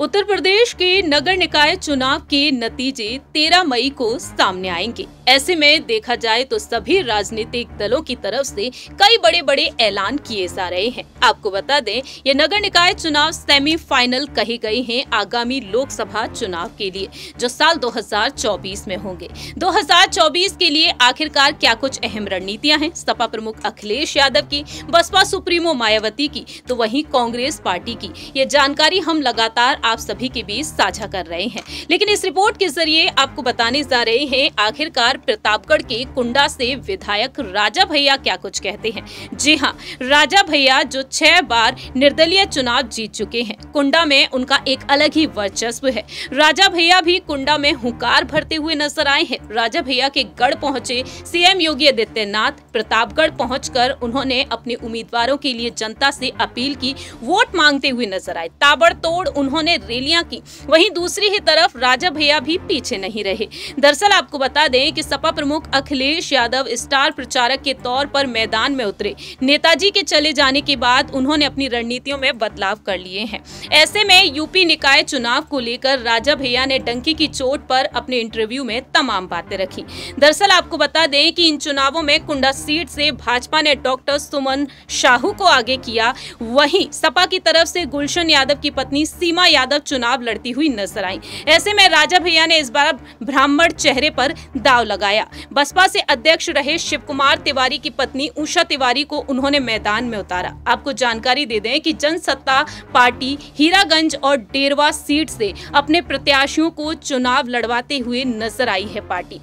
उत्तर प्रदेश के नगर निकाय चुनाव के नतीजे 13 मई को सामने आएँगे। ऐसे में देखा जाए तो सभी राजनीतिक दलों की तरफ़ से कई बड़े बड़े ऐलान किए जा रहे हैं। आपको बता दें, ये नगर निकाय चुनाव सेमीफाइनल कही गए हैं आगामी लोकसभा चुनाव के लिए, जो साल 2024 में होंगे। 2024 के लिए आखिरकार क्या कुछ अहम रणनीतियाँ हैं? सपा प्रमुख अखिलेश यादव की, बसपा सुप्रीमो मायावती की तो वहीं कांग्रेस पार्टी की। ये जानकारी हम लगातार आप सभी के बीच साझा कर रहे हैं। लेकिन इस रिपोर्ट के ज़रिए आपको बताने जा रहे हैं, आखिरकार प्रतापगढ़ के कुंडा से विधायक राजा भैया क्या कुछ कहते हैं। जी हाँ राजा भैया जो छह बार निर्दलीय चुनाव जीत चुके हैं। कुंडा में उनका एक अलग ही वर्चस्व है। राजा भैया भी कुंडा में हुकार भरते हुए नज़र आए हैं। राजा भैया के गढ़ पहुँचे सीएम योगी आदित्यनाथ। प्रतापगढ़ पहुंचकर उन्होंने अपने उम्मीदवारों के लिए जनता से अपील की। वोट मांगते हुए नज़र आए। ताबड़तोड़ उन्होंने ने रैलियाँ की। वहीं दूसरी ही तरफ़ राजा भैया भी पीछे नहीं रहे। दरअसल आपको बता दें कि सपा प्रमुख अखिलेश यादव स्टार प्रचारक के तौर पर मैदान में उतरे। नेताजी के चले जाने के बाद उन्होंने अपनी रणनीतियों में बदलाव कर लिए हैं। ऐसे में यूपी निकाय चुनाव को लेकर राजा भैया ने डंकी की चोट पर अपने इंटरव्यू में तमाम बातें रखी। दरअसल आपको बता दें कि इन चुनावों में कुंडा सीट से भाजपा ने डॉक्टर सुमन शाहू को आगे किया। वहीं सपा की तरफ़ से गुलशन यादव की पत्नी सीमा यादव यादव चुनाव लड़ती हुई नज़र आई। ऐसे में राजा भैया ने इस बार ब्राह्मण चेहरे पर दाव लगाया। बसपा से अध्यक्ष रहे शिव कुमार तिवारी की पत्नी उषा तिवारी को उन्होंने मैदान में उतारा। आपको जानकारी दे दें कि जनसत्ता पार्टी हीरागंज और डेरवा सीट से अपने प्रत्याशियों को चुनाव लड़वाते हुए नज़र आई है पार्टी।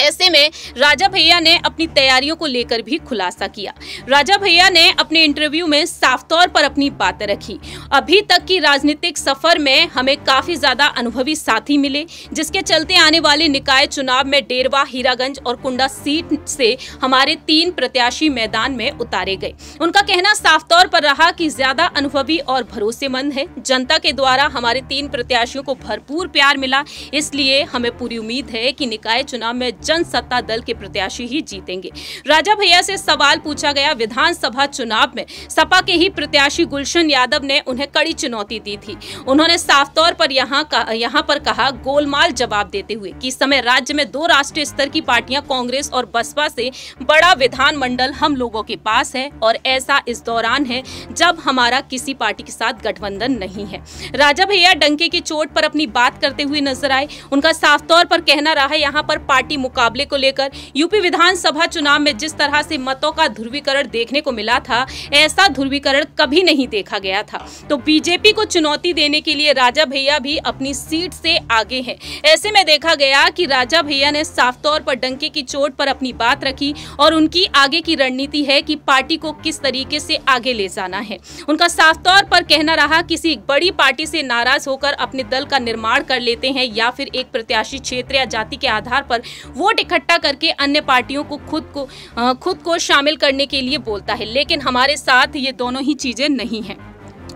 ऐसे में राजा भैया ने अपनी तैयारियों को लेकर भी खुलासा किया। राजा भैया ने अपने इंटरव्यू में साफ़ तौर पर अपनी बातें रखी। अभी तक की राजनीतिक सफ़र में हमें काफ़ी ज़्यादा अनुभवी साथी मिले, जिसके चलते आने वाले निकाय चुनाव में डेरवा, हीरागंज और कुंडा सीट से हमारे तीन प्रत्याशी मैदान में उतारे गए। उनका कहना साफ़ तौर पर रहा कि ज़्यादा अनुभवी और भरोसेमंद है। जनता के द्वारा हमारे तीन प्रत्याशियों को भरपूर प्यार मिला, इसलिए हमें पूरी उम्मीद है कि निकाय चुनाव में जनसत्ता दल के प्रत्याशी ही जीतेंगे। राजा भैया से सवाल पूछा गया, विधानसभा चुनाव में सपा के ही प्रत्याशी गुलशन यादव ने उन्हें कड़ी चुनौती दी थी। उन्होंने साफ़ तौर पर यहाँ यहाँ पर कहा, गोलमाल जवाब देते हुए कि समय राज्य में दो राष्ट्रीय स्तर की पार्टियाँ कांग्रेस और बसपा से बड़ा विधानमंडल हम लोगों के पास है और ऐसा इस दौरान है जब हमारा किसी पार्टी के साथ गठबंधन नहीं है। राजा भैया डंके की चोट पर अपनी बात करते हुए नज़र आए। उनका साफ़ तौर पर कहना रहा, यहाँ पर पार्टी मुकाबले को लेकर यूपी विधानसभा चुनाव में जिस तरह से मतों का ध्रुवीकरण देखने को मिला था, ऐसा ध्रुवीकरण कभी नहीं देखा गया था। तो बीजेपी को चुनौती देने के लिए राजा भैया भी अपनी सीट से आगे हैं। ऐसे में देखा गया कि राजा भैया ने साफ़ तौर पर डंके की चोट पर अपनी बात रखी और उनकी आगे की रणनीति है कि पार्टी को किस तरीके से आगे ले जाना है। उनका साफ़ तौर पर कहना रहा, किसी बड़ी पार्टी से नाराज़ होकर अपने दल का निर्माण कर लेते हैं या फिर एक प्रत्याशी क्षेत्र या जाति के आधार पर वोट इकट्ठा करके अन्य पार्टियों को खुद को खुद को शामिल करने के लिए बोलता है। लेकिन हमारे साथ ये दोनों ही चीज़ें नहीं हैं।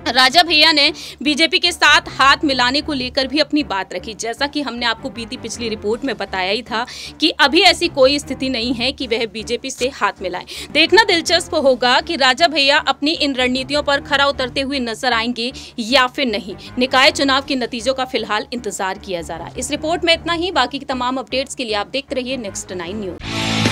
राजा भैया ने बीजेपी के साथ हाथ मिलाने को लेकर भी अपनी बात रखी। जैसा कि हमने आपको बीती पिछली रिपोर्ट में बताया ही था कि अभी ऐसी कोई स्थिति नहीं है कि वह बीजेपी से हाथ मिलाएँ। देखना दिलचस्प होगा कि राजा भैया अपनी इन रणनीतियों पर खरा उतरते हुए नज़र आएँगे या फिर नहीं। निकाय चुनाव के नतीजों का फ़िलहाल इंतज़ार किया जा रहा है। इस रिपोर्ट में इतना ही। बाकी तमाम अपडेट्स के लिए आप देखते रहिए नेक्स्ट नाइन न्यूज़।